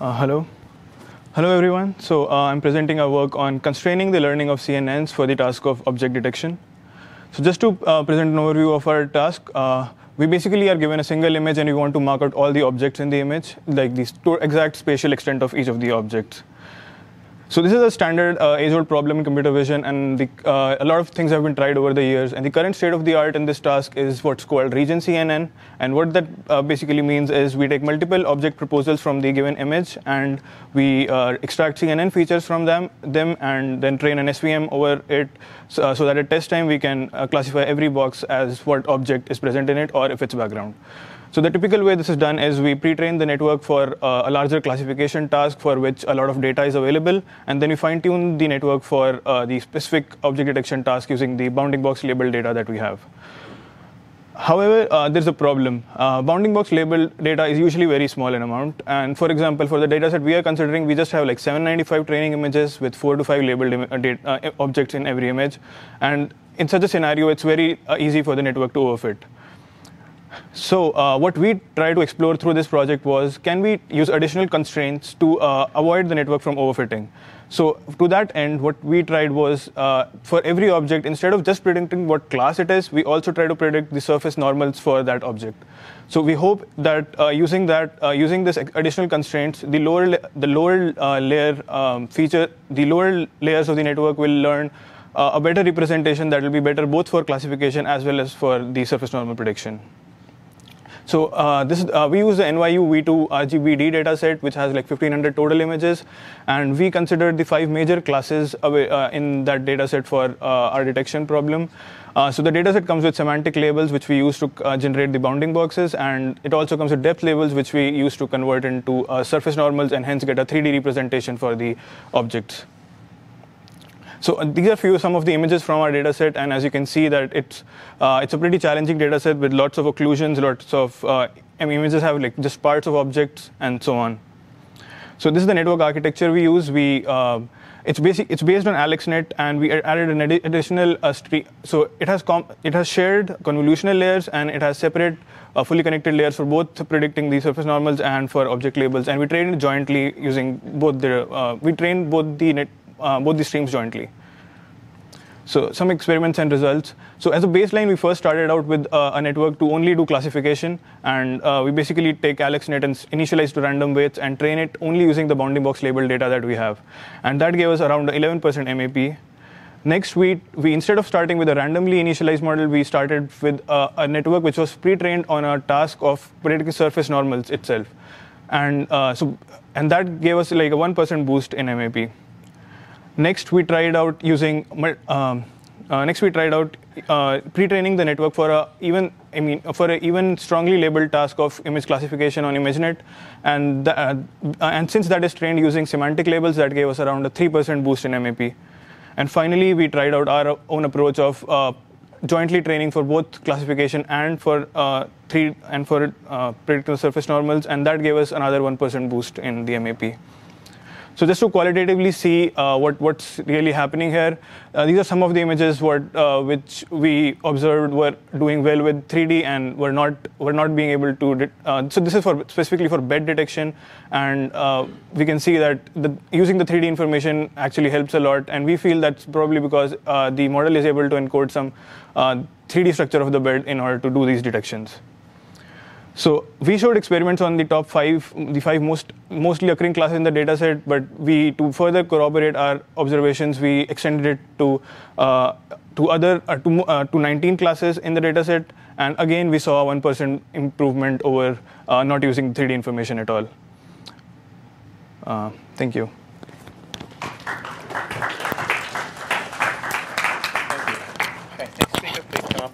Uh, hello. Hello, everyone. So uh, I'm presenting our work on constraining the learning of CNNs for the task of object detection. So just to uh, present an overview of our task, uh, we basically are given a single image and we want to mark out all the objects in the image, like the exact spatial extent of each of the objects. So this is a standard uh, age-old problem in computer vision, and the, uh, a lot of things have been tried over the years. And the current state of the art in this task is what's called region CNN. And what that uh, basically means is we take multiple object proposals from the given image, and we uh, extract CNN features from them, them, and then train an SVM over it, so, uh, so that at test time we can uh, classify every box as what object is present in it, or if it's background. So the typical way this is done is we pre-train the network for uh, a larger classification task for which a lot of data is available, and then we fine-tune the network for uh, the specific object detection task using the bounding box label data that we have. However, uh, there's a problem. Uh, bounding box label data is usually very small in amount. And for example, for the data set we are considering, we just have like 795 training images with four to five labeled Im- uh, data, uh, objects in every image. And in such a scenario, it's very uh, easy for the network to overfit. So uh, what we tried to explore through this project was, can we use additional constraints to uh, avoid the network from overfitting? So to that end, what we tried was, uh, for every object, instead of just predicting what class it is, we also try to predict the surface normals for that object. So we hope that uh, using that, uh, using this additional constraints, the lower, the lower uh, layer um, feature, the lower layers of the network will learn a better representation that will be better both for classification as well as for the surface normal prediction. So uh, this uh, we use the NYU V2 RGBD dataset, which has like 1500 total images, and we considered the five major classes uh, in that dataset for uh, our detection problem. Uh, so the dataset comes with semantic labels, which we use to uh, generate the bounding boxes, and it also comes with depth labels, which we use to convert into surface normals and hence get a 3D representation for the objects. So uh, these are few some of the images from our data set, and as you can see that it's uh, it's a pretty challenging data set with lots of occlusions, lots of uh, images have like just parts of objects and so on. So this is the network architecture we use. We uh, it's basic. It's based on AlexNet, and we added an adi- additional uh. So it has com- it has shared convolutional layers, and it has separate uh, fully connected layers for both predicting the surface normals and for object labels. And we trained jointly using both the uh, we trained both the net uh, both the streams jointly. So some experiments and results. So as a baseline, we first started out with uh, a network to only do classification, and uh, we basically take AlexNet and initialize to random weights and train it only using the bounding box label data that we have, and that gave us around 11% MAP. Next, we, we instead of starting with a randomly initialized model, we started with uh, a network which was pre-trained on a task of predicting surface normals itself, and uh, so and that gave us like a 1% boost in MAP. Next, we tried out using. Um, uh, next, we tried out uh, pre-training the network for a even, I mean, for an even strongly labeled task of image classification on ImageNet, and the, uh, and since that is trained using semantic labels, that gave us around a three percent boost in MAP. And finally, we tried out our own approach of uh, jointly training for both classification and for uh, three and for uh, predicting surface normals, and that gave us another one percent boost in the MAP. So just to qualitatively see uh, what, what's really happening here, uh, these are some of the images what, uh, which we observed were doing well with 3D and were not were not being able to. Uh, so this is for specifically for bed detection, and uh, we can see that the, using the 3D information actually helps a lot, and we feel that's probably because uh, the model is able to encode some 3D structure of the bed in order to do these detections. So we showed experiments on the top five, the five most mostly occurring classes in the dataset, but we to further corroborate our observations, we extended it to uh, to other uh, to, uh, to 19 classes in the dataset, and again we saw a one percent improvement over uh, not using 3D information at all. Uh, thank you. Okay, next speaker, please come up.